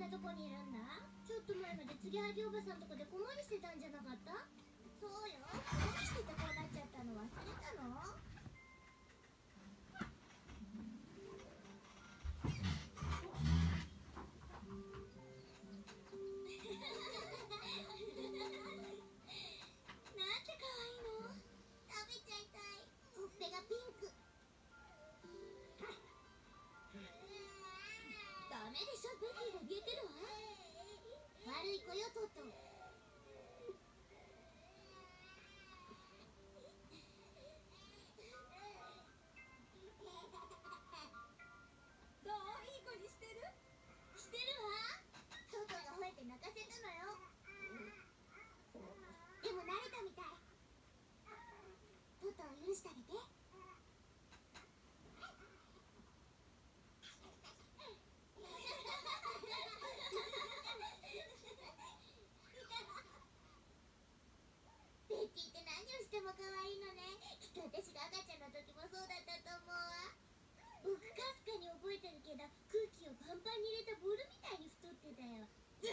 にいるんだ？ちょっと前まで継ぎはぎおばさんとこで困りしてたんじゃなかった？そうよ。子守りしててこうなっちゃったの忘れたの。トトを許してあげて。ベッティって何をしても可愛いのね。きっと私が赤ちゃんの時もそうだったと思うわ。僕かすかに覚えてるけど空気をパンパンに入れたボールみたいに太ってたよ。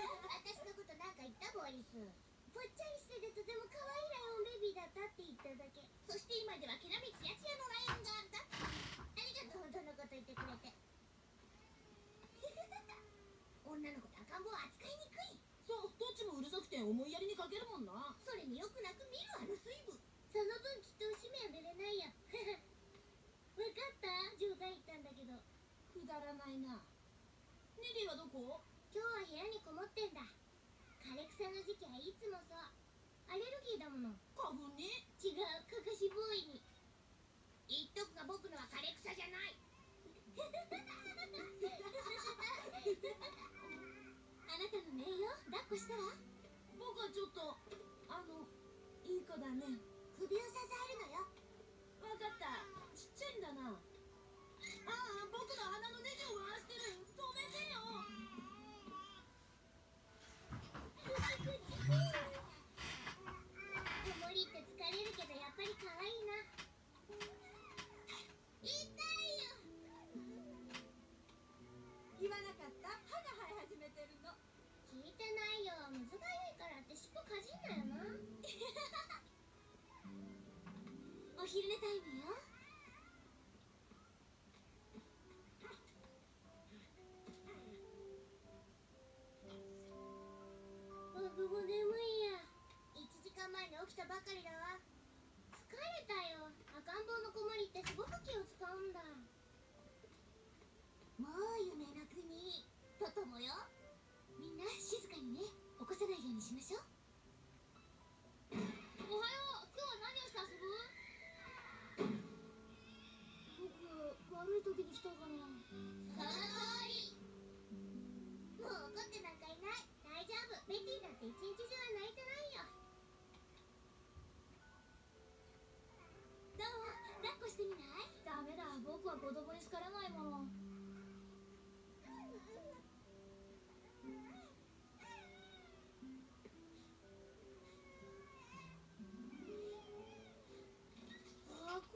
私のことなんか言ったボイスぽっちゃりしててとても可愛いライオンベビーだったって言っただけ。そして今では毛並みツヤツヤのライオンがあんだありがとう本当のこと言ってくれて。女の子と赤ん坊は扱いにくい。そうどっちもうるさくて思いやりにかけるもんな。それによく泣く見るあの水分。その分きっとおしめは濡れないよ。分かった？冗談言ったんだけど。くだらないな。ネリーはどこ？今日は部屋にこもってんだ枯れ草の時期はいつもそうアレルギーだもの。花粉に違うかかしボーイに。言っとくが僕のは枯れ草じゃない。あなたの名誉？抱っこしたら？僕はちょっとあのいい子だね。首を支えるのよ。わかった。ちっちゃいんだな。ああ僕の鼻のネ聞いてないよ。水がゆいからって尻尾かじんなよな。お昼寝タイムよ。僕も眠いや。1時間前に起きたばかりだわ。疲れたよ。赤ん坊の子守ってすごく気を使うんだ。もう夢の国。トトもよ起こさないようにしましょうおはよう。今日は何をして遊ぶ僕悪い。時に来たかなその通りもう怒ってなんかいない。大丈夫。ベティだって一日中は泣いてないよどう抱っこしてみない？ダメだ。僕は子供に好かれないもの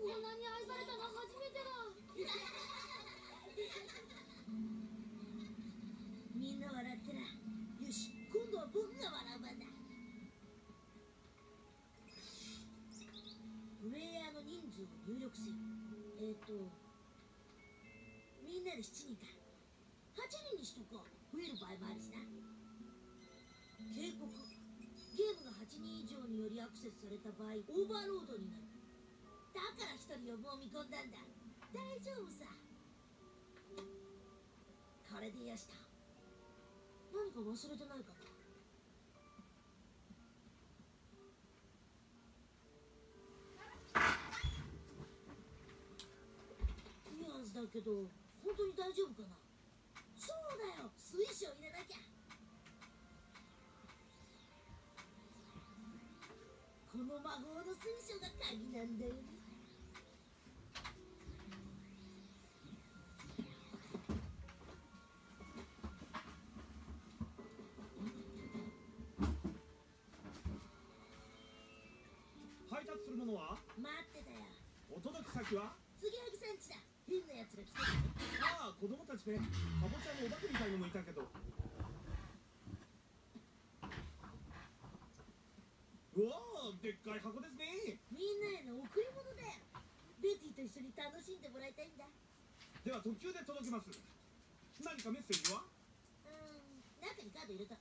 こんなに愛されたの初めてだみんな笑ってらよし今度は僕が笑う番だプレイヤーの人数を入力せよえっ、とみんなで7人か。8人にしとこう。増える場合もあるしな。警告。ゲームが8人以上によりアクセスされた場合オーバーロードになる。だから1人予防を見込んだんだ。大丈夫さ。これでよしと。何か忘れてないかな。いいはずだけど本当に大丈夫かな。そうだよ。水晶入れなきゃ。この魔法の水晶が鍵なんだよね。は？待ってたよ。お届け先は？継ぎはぎさんちだ。変な奴が来てる。ああ子供たちね。かぼちゃのお化けみたいのもいたけど。うわあでっかい箱ですね。みんなへの贈り物だよ。ベティと一緒に楽しんでもらいたいんだ。では特急で届けます。何かメッセージは？うーん中にカード入れた。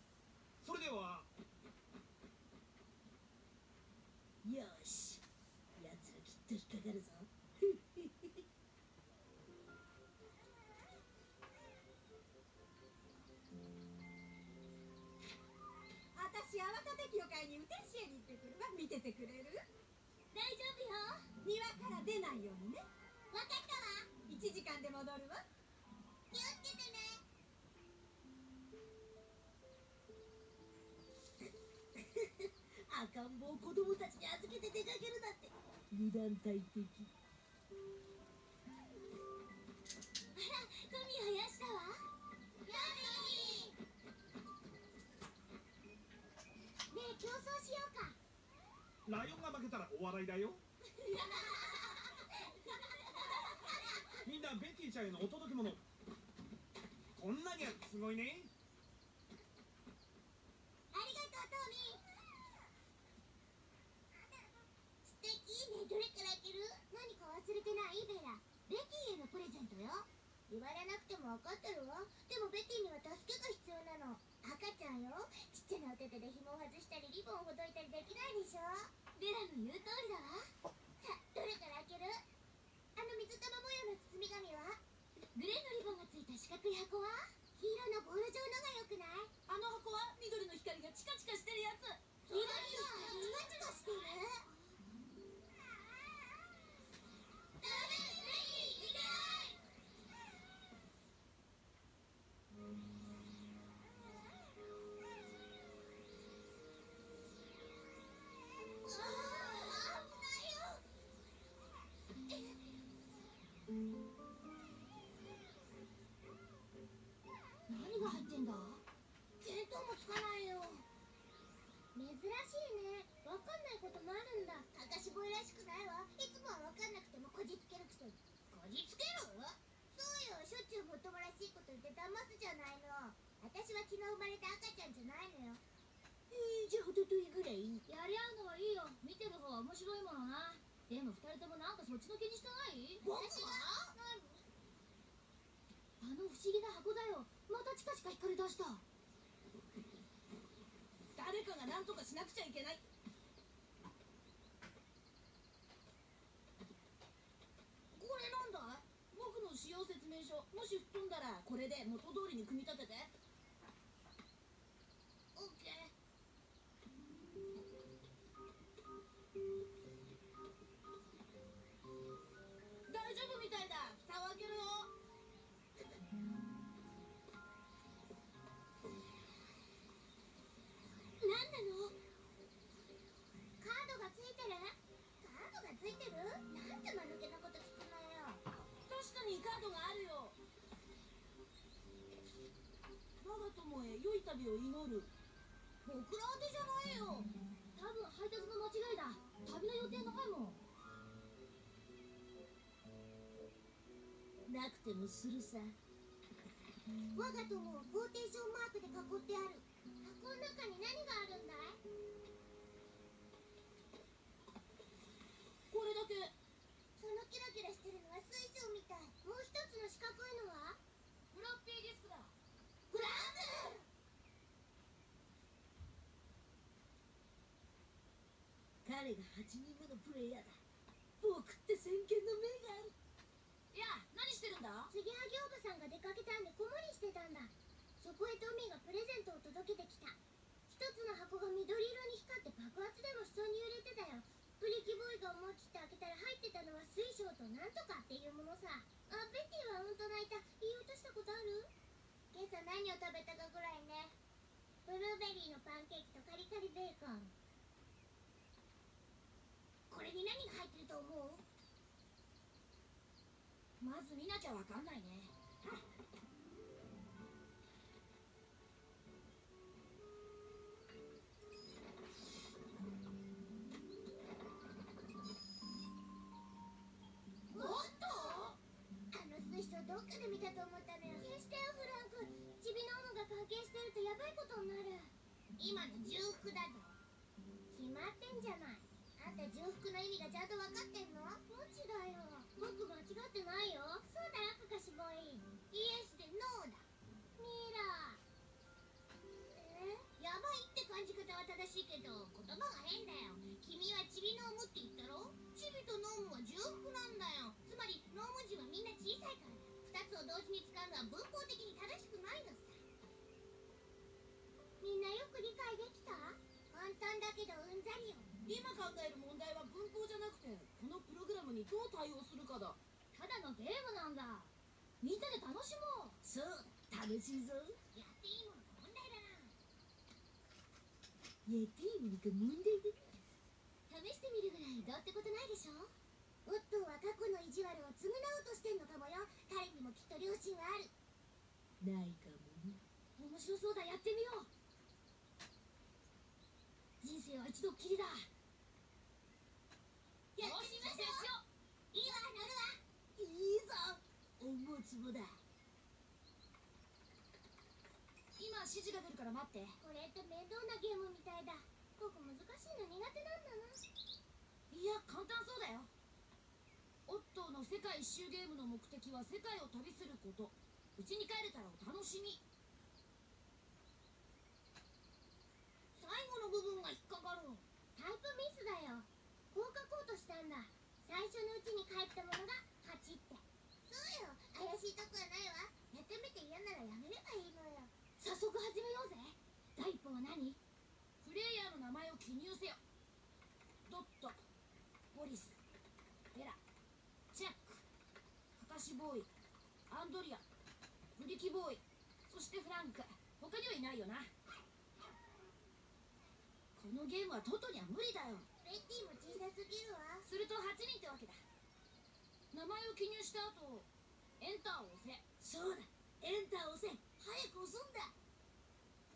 それではよし奴らきっと引っかかるぞ。私泡立て業界に雨天支援に行ってくるわ。見ててくれる？大丈夫よ。庭から出ないようにね。わかったわ。1時間で戻るわ。気をつけてね。赤ん坊を子供たちに預けて出かけるなんて。油断大敵あらゴミ生やしたわやねえ競争しようかライオンが負けたらお笑いだよみんなベティちゃんへのお届け物こんなにすごいねありがとうトミー素敵ねどれから開ける何か忘れてないベラ。ベティへのプレゼントよ。言われなくても分かってるわ。でもベティには助けが必要なの。赤ちゃんよ。ちっちゃなお手手で紐を外したりリボンをほどいたりできないでしょ。ベラの言う通りだわ。さあどれから開ける？あの水玉模様の包み紙は？グレーのリボンがついた四角い箱は？黄色のボール状のが良くない？あの箱は緑の光がチカチカしてるやつ。緑がチカチカしてる？んだ。見当もつかないよ。珍しいね。わかんないこともあるんだ。かかしボーイらしくないわ。いつもはわかんなくてもこじつけるくせにこじつける？そうよ。しょっちゅうもっともらしいこと言って騙すじゃないの。私は昨日生まれた赤ちゃんじゃないのよ。えー、じゃあ一昨日ぐらい？やり合うのはいいよ。見てる方は面白いものなでも二人ともなんかそっちのけにしてない？僕が？何？あの不思議な箱だよまたチカチカ光り出した。誰かが何とかしなくちゃいけない。これなんだい？僕の使用説明書。もし吹っ飛んだらこれで元通りに組み立てて。かにカードがあるよ。我が友へ良い旅を祈る。僕ら宛てじゃないよ。多分配達の間違いだ。旅の予定ないもん。なくてもするさ。我が友をポーテーションマークで囲ってある。箱の中に何があるんだい？これだけ。そのキラキラしてたい。もう一つの四角いのは？フロッピーディスクだ。グラム彼が8人目のプレイヤーだ。僕って先見の目がある。いや何してるんだ？継ぎはぎおばさんが出かけたんで子守りしてたんだ。そこへトミーがプレゼントを届けてきた。一つの箱が緑色に光って爆発でもしそうに揺れてたよプリキボーイが思い切って開けたら入ってたのは水晶となんとかっていうものさ。あベティはうんと泣いた。言い落としたことある？今朝何を食べたかぐらいね。ブルーベリーのパンケーキとカリカリベーコン。これに何が入ってると思う？まず見なきゃんわかんないね。んじゃない？あんた重複の意味がちゃんと分かってんの？もちだよ。僕間違ってないよ。そうだ赤かしぼいイ。エスでノーだ。ミラー。え？やばいって感じ方は正しいけど言葉が変だよ。君はチビノームって言ったろ？チビとノームは重複なんだよ。つまりノーム人はみんな小さいからだ。2つを同時に使うのは文法的に正しくないのさみんなよく理解できた簡単だけどうんざりよ今考える問題は文法じゃなくてこのプログラムにどう対応するかだ。ただのゲームなんだ。みんなで楽しもう。そう楽しいぞ。やっていいものか問題だな。やっていいものか問題だ試してみるぐらいどうってことないでしょ。オットーは過去の意地悪を償おうとしてんのかもよ。彼にもきっと良心がある。ないかもね。面白そうだ。やってみよう。人生は一度きりだやってみましょう。いいわ乗るわいいぞ。思うつぼだ。今指示が出るから待って。これって面倒なゲームみたいだ。僕難しいの苦手なんだな。いや簡単そうだよ。オットーの世界一周ゲームの目的は世界を旅すること。家に帰れたらお楽しみ。最後の部分が引っかかるタイプミスだよとしたんだ。最初のうちに帰ったものが勝ちって。そうよ。怪しいとこはないわ。やってみて嫌ならやめればいいのよ。早速始めようぜ。第一歩は何？プレイヤーの名前を記入せよ。ドットボリスベラチェックカカシボーイアンドリアブリキボーイそしてフランク。他にはいないよな。このゲームはトトには無理だよベッティも小さすぎるわ。すると8人ってわけだ。名前を記入した後エンターを押せ。そうだ。エンター押せ。早く押すんだ。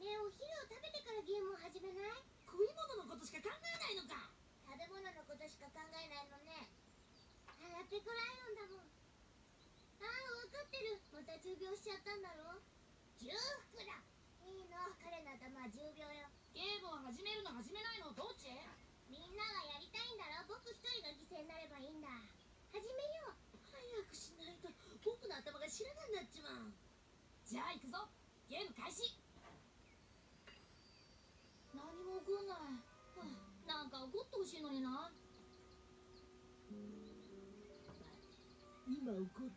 ねえお昼を食べてからゲームを始めない？食い物のことしか考えないのか。食べ物のことしか考えないのね。腹ペコライオンだもん。ああ分かってる。また重病しちゃったんだろ？重複だ。いいの。彼の頭は重病よ。ゲームを始めるの始めないのどっち？みんながやりたいんだろ？僕一人が犠牲になればいいんだ。始めよう。早くしないと。僕の頭が白髪になっちまう。じゃあ行くぞ。ゲーム開始。何も起こんない、はあ、なんか怒ってほしいのにな。今怒る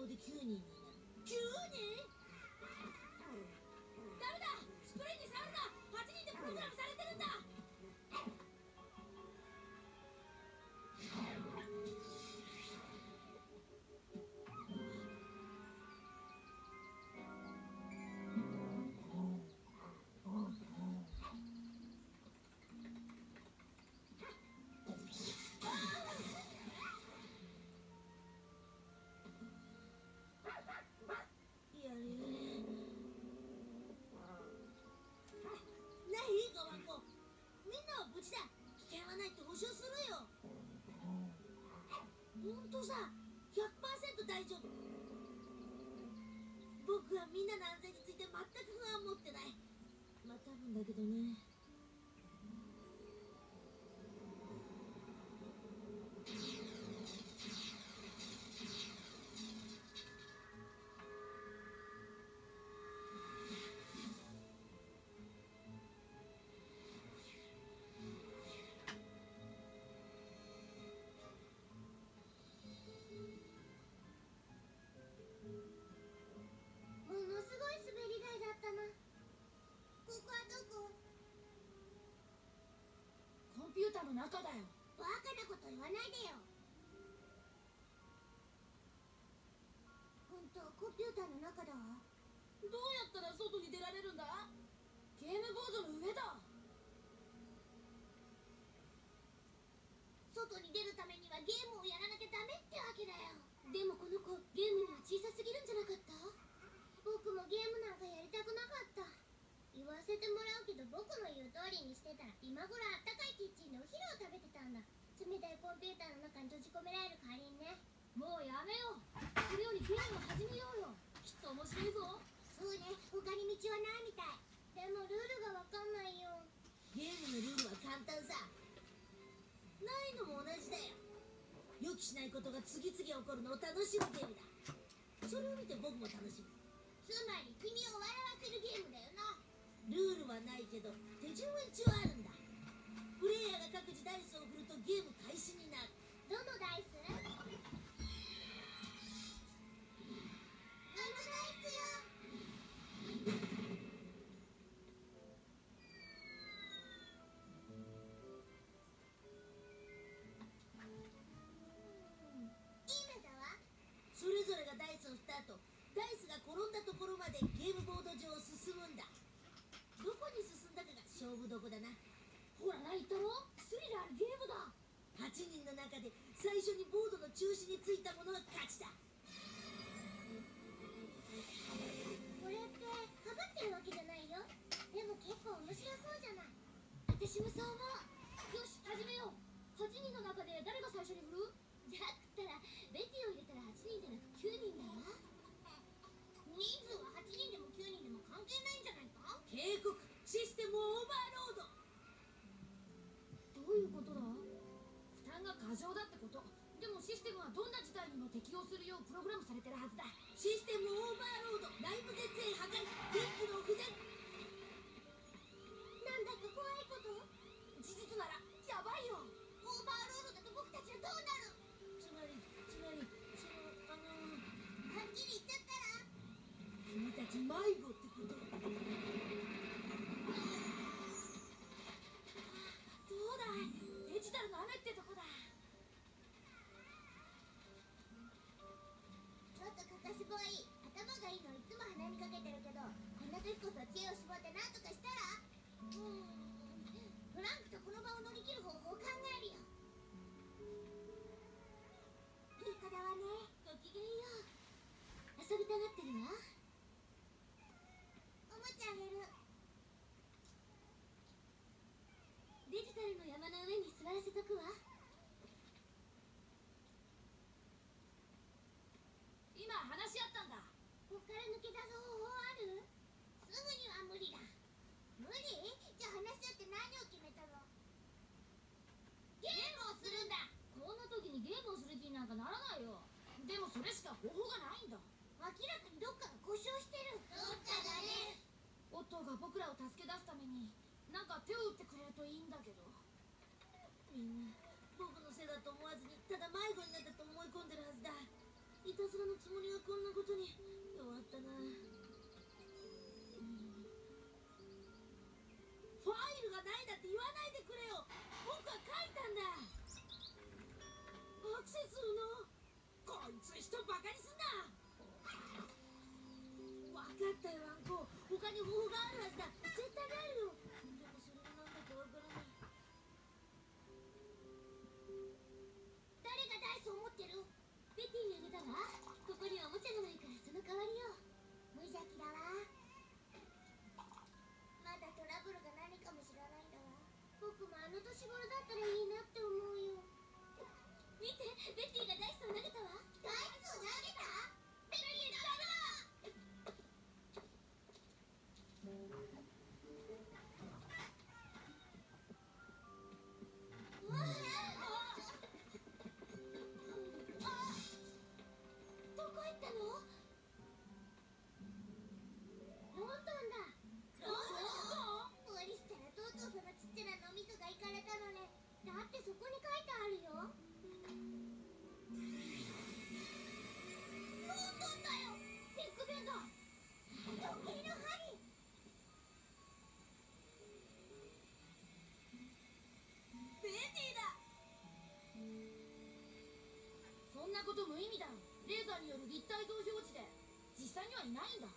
赤ん坊で9人に。の中だよ。バカなこと言わないでよ。本当コンピューターの中だ。わどうやったら外に出られるんだ？ゲームボードの上だ。外に出るためにはゲームをやらなきゃダメってわけだよ。でもこの子ゲームには小さすぎるんじゃなかった？僕もゲームなんかやりたくなかった。言わせてもらうけど僕の言う通りにしてたら今頃あったかいキッチンでお昼を食べてたんだ。冷たいコンピューターの中に閉じ込められる代わりにね。もうやめよう。それよりゲームを始めよう。よきっと面白いぞそうね他に道はないみたいでもルールがわかんないよゲームのルールは簡単さないのも同じだよ予期しないことが次々起こるのを楽しむゲームだそれを見て僕も楽しむつまり君を笑わせるゲームだよなルールはないけど手順は一応あるんだ。プレイヤーが各自ダイスを振るとゲーム開始になる。どのダイス最初にボードの中心についた者が勝ちだ。これってかかってるわけじゃないよ。でも結構面白そうじゃない。私もそう思う。よし始めよう。8人の中で誰が最初に振る？じゃあ食ったらベティを入れたら8人じゃなく9人だわ人数は8人でも9人でも関係ないんじゃないか？警告。システムオーバーロード。どういうことだ？負担が過剰だ適応するようプログラムされてるはずだ。システムオーバーロード内部絶縁破壊電気の不全。なんだか怖いこと？事実ならやばいよ。オーバーロードだと僕たちはどうなる？つまりつまりそのあのはっきり言っちゃったら。君たち迷子ってことを絞って何とかしたらうんフランクとこの場を乗り切る方法を考えるよ。いい子だわねごきげんよう。遊びたがってるわ。おもちゃあげる。デジタルの山の上に座らせとくわ今話し合ったんだこっから抜け出す方法あるすぐには無理だ無理じゃあ話し合って何を決めたのゲームをするんだ。こんな時にゲームをする気になんかならないよ。でもそれしか方法がないんだ。明らかにどっかが故障してる。どっかだね。オットーが僕らを助け出すためになんか手を打ってくれるといいんだけど。みんな僕のせいだと思わずにただ迷子になったと思い込んでるはずだ。いたずらのつもりがこんなことに。弱ったな、うん。ファイルがないだって言わないでくれよ書いたんだ。アクセスのこいつ人バカにすんな。分かったよワンコ他に方法があるはずだ。絶対にあるよ。でもそれが何だかわからない誰がダイスを持ってる？ベティにあげたわ。ここにはおもちゃがないからその代わりよ。年頃だったらいいなって思うよ。見てベティがダイスを投げたわ。ダイスを投げ味だ。レーザーによる立体像表示で実際にはいないんだ。